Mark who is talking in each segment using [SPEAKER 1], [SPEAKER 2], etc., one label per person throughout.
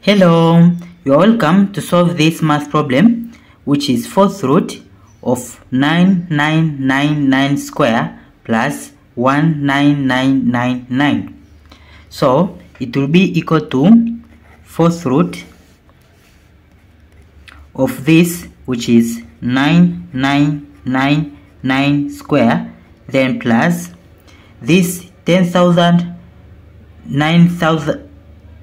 [SPEAKER 1] Hello, you are welcome to solve this math problem which is fourth root of 9999 square plus 19999. So it will be equal to fourth root of this which is 9999 square then plus this 10,000 9,000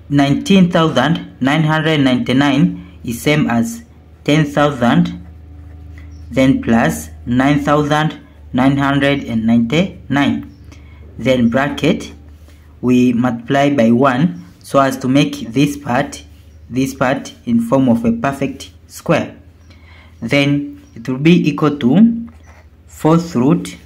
[SPEAKER 1] 19,999 is same as 10,000 then plus 9,999 then bracket we multiply by 1 so as to make this part this part in form of a perfect square. Then it will be equal to fourth root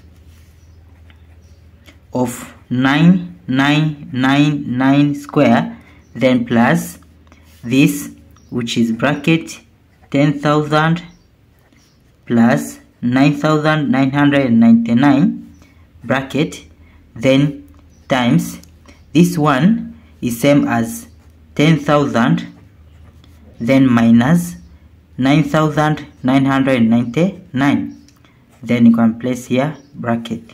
[SPEAKER 1] of 9999 square then plus this which is bracket 10,000 plus 9,999 bracket then times this one is same as 10,000 then minus 9,999 then you can place here bracket.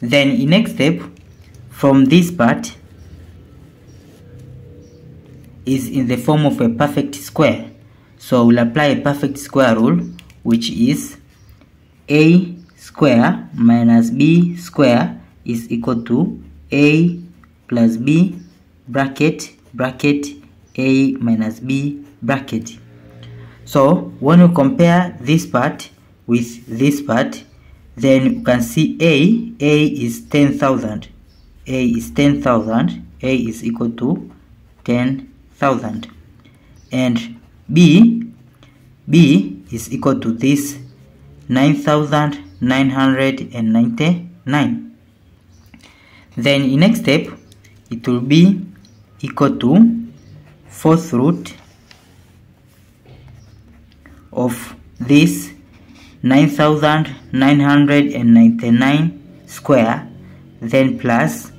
[SPEAKER 1] Then in next step from this part is in the form of a perfect square. So we'll apply a perfect square rule which is a square minus b square is equal to a plus b bracket bracket a minus b bracket. So when you compare this part with this part then you can see a a is 10,000 a is 10,000 a is equal to 10,000 and b b is equal to this 9,999 then in next step it will be equal to fourth root of this 9999 square then plus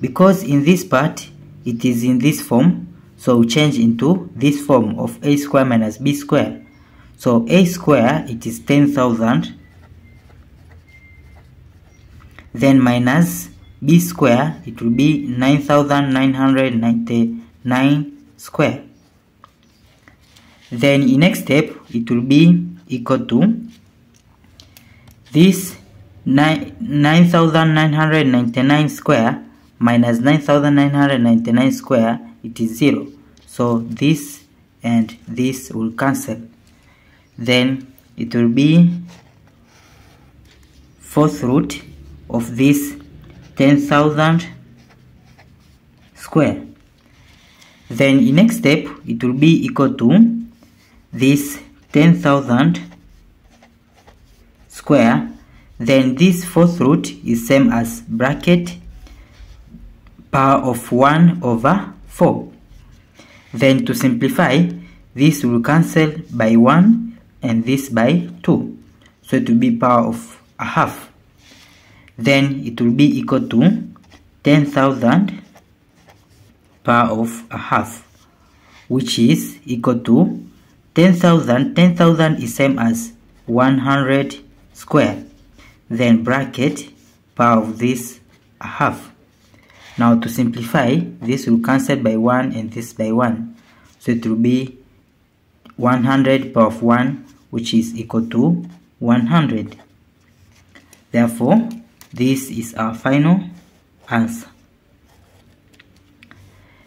[SPEAKER 1] because in this part it is in this form so change into this form of a square minus b square. So a square it is 10,000 then minus b square it will be 9,999 square. Then in next step it will be equal to this 9999 square minus 9999 square it is 0 so this and this will cancel. Then it will be fourth root of this 10,000 square. Then in next step it will be equal to this 10,000 square. Then this fourth root is same as bracket power of 1 over 4 then to simplify this will cancel by 1 and this by 2 so it will be power of a half. Then it will be equal to 10,000 power of a half which is equal to 10,000 10,000 is same as 100 square. Then bracket power of this a half now to simplify this will cancel by 1 and this by 1 so it will be 100 power of 1 which is equal to 100 therefore this is our final answer.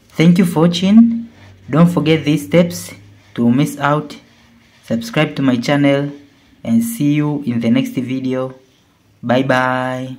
[SPEAKER 1] Thank you for watching. Don't forget these steps to miss out. Subscribe to my channel and see you in the next video. Bye bye